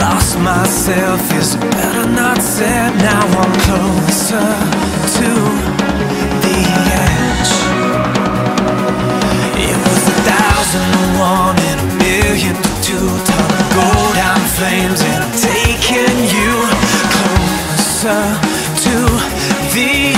myself is better not said. Now I'm closer to the edge. It was a thousand to one and a million to two. Time to go down flames, and I'm taking you closer to the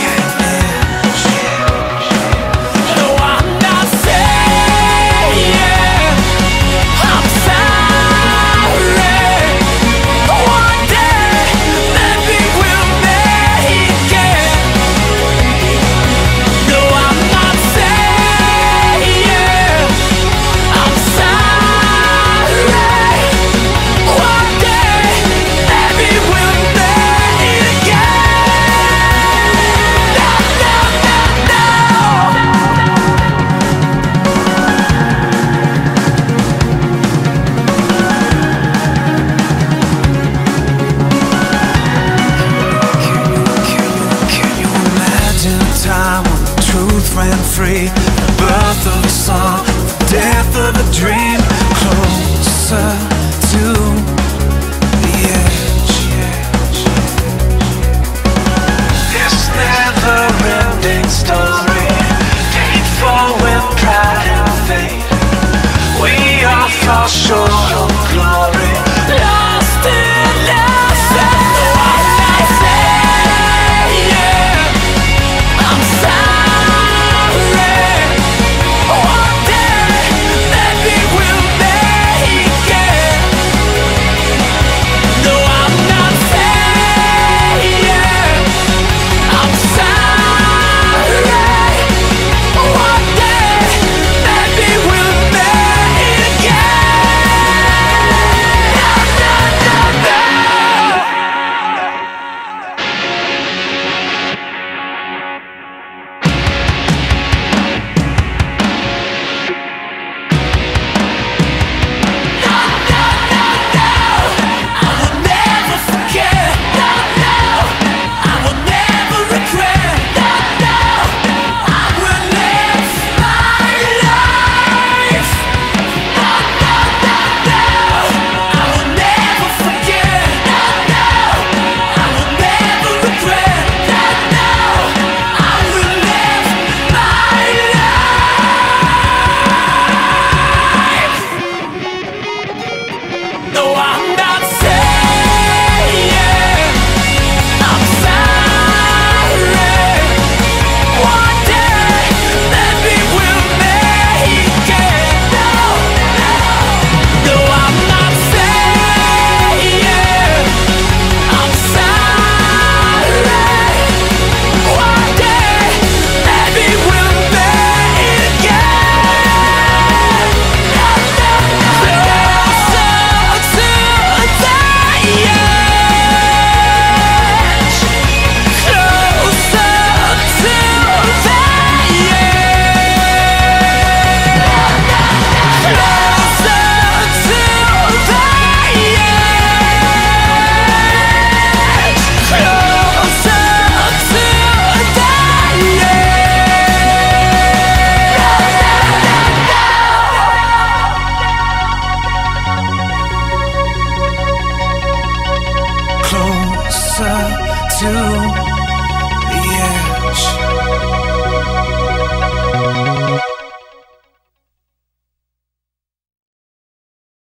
free? The birth of a song, the death of a dream. Closer to